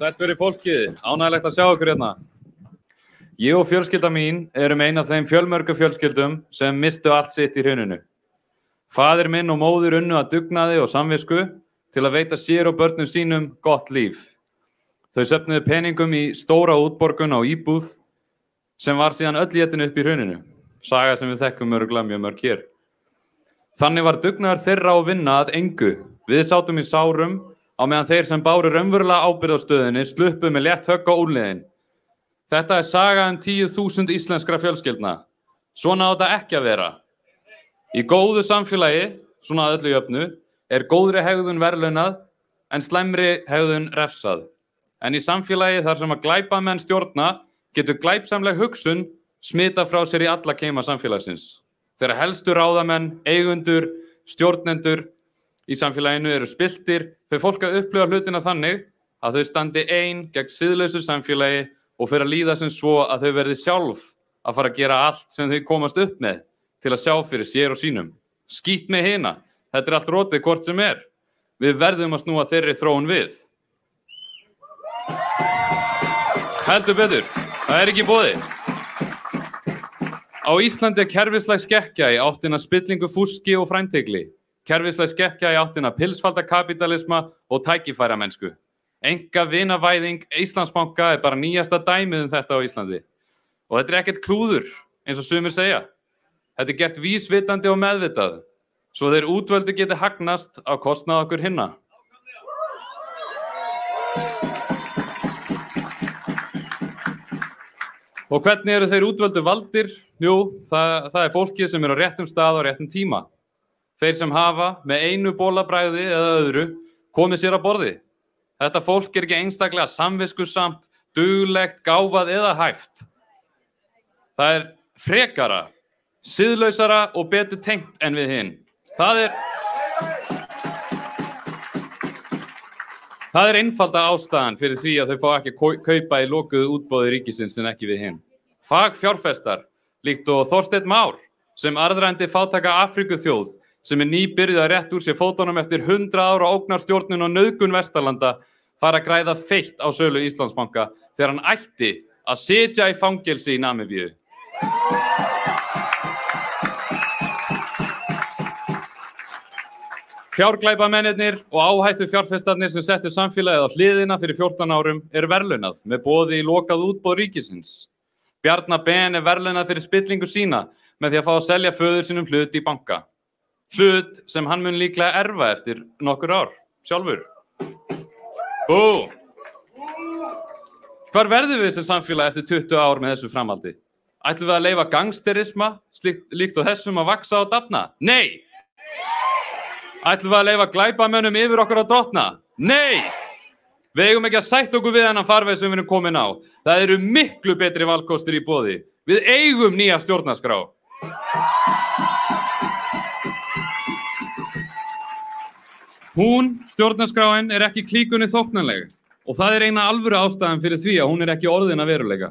Sælt verið fólkið, ánægilegt að sjá okkur hérna. Ég og fjölskylda mín erum ein af þeim fjölmörgu fjölskyldum sem mistu allt sitt í hruninu. Fadir minn og móður unnu að dugnaði og samvisku til að veita sér og börnum sínum gott líf. Þau söpnuðu peningum í stóra útborgun á íbúð sem var síðan öll jétin upp í hruninu. Saga sem við þekkum öruglega mjög mörg hér. Þannig var dugnaðar þeirra á vinna að engu. Við sátum í sárum á meðan þeir sem báru raunverulega ábyrð á stöðinni sluppu með létt högg á úrliðin. Þetta er saga um 10.000 íslenskra fjölskyldna. Svona á þetta ekki að vera. Í góðu samfélagi, svona að öllu jöfnu, er góðri hegðun verðlaunað en slæmri hegðun refsað. En í samfélagi þar sem að glæpa menn stjórna getur glæpsamleg hugsun smita frá sér í alla keima samfélagsins. Þegar helstu ráðamenn, eigundur, stjórnendur í samfélaginu eru spiltir fyrir fólk að upplifa hlutina þannig að þau standi einn gegn síðlausu samfélagi og fyrir að líða sem svo að þau verði sjálf að fara að gera allt sem þau komast upp með til að sjá fyrir sér og sínum. Skýt með hina. Þetta er allt rótið hvort sem er. Við verðum að snúa þeirri þróun við. Heldur betur. Það er ekki bóði. Á Íslandi er kerfisleg skekkja í áttina spillingu fúski og fræntegli. Kerfisleg skekkja í áttina pilsfaldakapitalisma og tækifæramennsku. Enga vinavæðing Íslandsbanka er bara nýjasta dæmið um þetta á Íslandi. Og þetta er ekkert klúður, eins og sumir segja. Þetta er gert vísvitandi og meðvitað, svo þeir útvöldu geti hagnast á kostnað okkur hinna. Og hvernig eru þeir útvöldu valdir? Jú, það, það er fólkið sem er á réttum stað og réttum tíma. Þeir sem hafa með einu bólabræði eða öðru komið sér að borði. Þetta fólk er ekki einstaklega samviskusamt, duglegt, gáfað eða hæft. Það er frekara, siðlausara og betur tengt en við hinn. Það er, það er einfalda ástæðan fyrir því að þau fá ekki að kaupa í lokuðu útbóði ríkisins en ekki við hinn. Fag fjárfestar, líkt og Þorstedt Már, sem arðrændi fátaka Afrikuþjóð, sem er nýbyrðið að rétt úr sér fótunum eftir 100 ára ógnarstjórnun og nöðgun Vestalanda, fara að græða feitt á sölu Íslandsbanka þegar hann ætti að setja í fangelsi í Namibíu. Fjárglæpamennir og áhættu fjárfestarnir sem settu samfélagið á hliðina fyrir 14 árum er verðlaunað með bóði í lokað útbóð ríkisins. Bjarnar Ben er verðlaunað fyrir spillingu sína með því að fá að selja föður sínum hlut í banka. Hlut sem hann mun líklega erfa eftir nokkur ár, sjálfur. Bú! Hvar verðum við sem samfélag eftir 20 ár með þessu framaldi? Ætlum við að leifa gangsterisma líkt og þessum að vaksa á dafna? Nei! Ætlum við að leifa glæpamönnum yfir okkur á drotna? Nei! Við eigum ekki að sætt okkur við hennan farveð sem við erum komin á. Það eru miklu betri valkostur í bóði. Við eigum nýja stjórnarskrá. Hún, stjórnarskráin, er ekki klíkunni þóknanleg og það er eina alvöru ástæðan fyrir því að hún er ekki orðin að veruleika.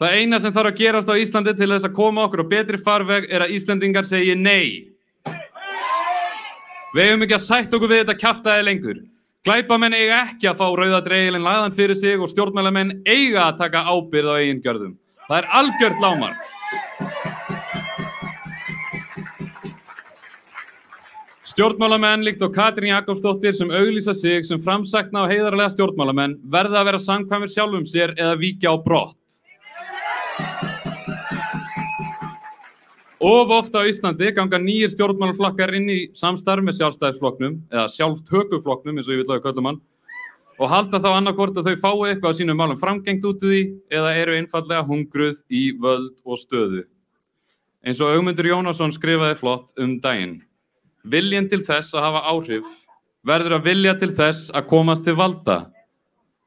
Það eina sem þarf að gerast á Íslandi til þess að koma okkur á betri farveg er að Íslandingar segi nei. Við eigum ekki að sætt okkur við þetta kæftæði lengur. Glæpamenn eiga ekki að fá rauðadreigilinn lagðan fyrir sig og stjórnmælamenn eiga að taka ábyrð á eigin gjörðum. Það er algjört lámar. Stjórnmálamenn líkt og Katrín Jakobsdóttir sem auglýsa sig sem framsækna og heiðarlega stjórnmálamenn verða að vera samkvæmur sjálfum sér eða víkja á brott. Of ofta á Íslandi ganga nýjir stjórnmálaflokkar inn í samstarf með sjálfstæðisflokknum eða sjálftökuflokknum eins og ég vil laga köllum hann og halda þá annarkvort að þau fái eitthvað að sínum málum framgengt út í því eða eru einfallega hungruð í völd og stöðu. Eins og augmundur Jónasson skrifaði flott um daginn. Viljinn til þess að hafa áhrif verður að vilja til þess að komast til valda.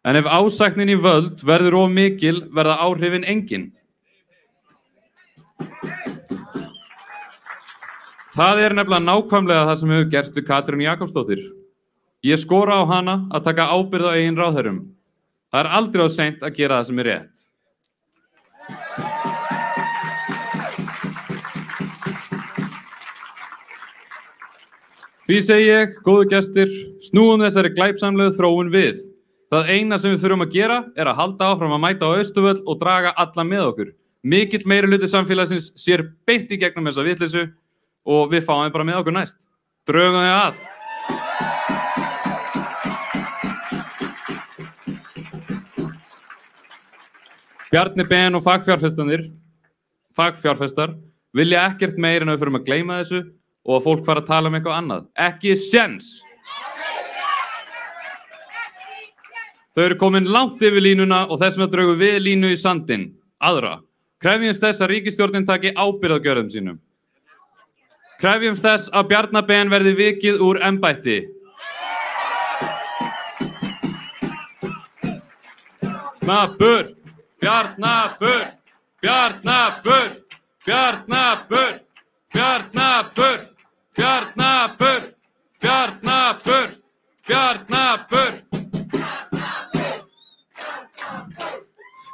En ef ásæknin í völd verður of mikil verða áhrifin engin. Það er nefnilega nákvæmlega það sem hefur gerst við Katrín Jakobsdóttir. Ég skora á hana að taka ábyrða á eigin ráðhörum. Það er aldrei á seint að gera það sem er rétt. Því segi ég, góðu gestir, snúum þessari glæpsamlegu þróun við. Það eina sem við þurfum að gera er að halda áfram að mæta á Östuvöll og draga alla með okkur. Mikill meiri hluti samfélagsins sér beint í gegnum þessa vittlisu og við fáum þið bara með okkur næst. Draugum þið að! Bjarni Ben og fagfjárfestanir, fagfjárfestar, vilja ekkert meir en að við fyrir að gleyma þessu og að fólk fara að tala um eitthvað annað. Ekki sjens! Þau eru komin langt yfir línuna og þess vegna draugum við línu í sandin. Aðra. Krefjumst þess að ríkistjórnin taki ábyrð á gjörðum sínum. Krefjumst þess að Bjarnabenn verði vikið úr embætti. Bjarnabur, Bjarnabur, Bjarnabur, Bjarnabur, Bjarnabur, Bjarnabur, Bjarnabur, Bjarnabur.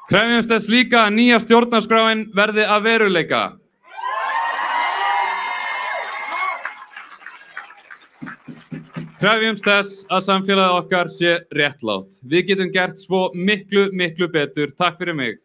Krefjumst þess líka að nýja stjórnarskráin verði að veruleika. Krefjumst þess að samfélagið okkar sé réttlátt. Við getum gert svo miklu, miklu betur. Takk fyrir mig.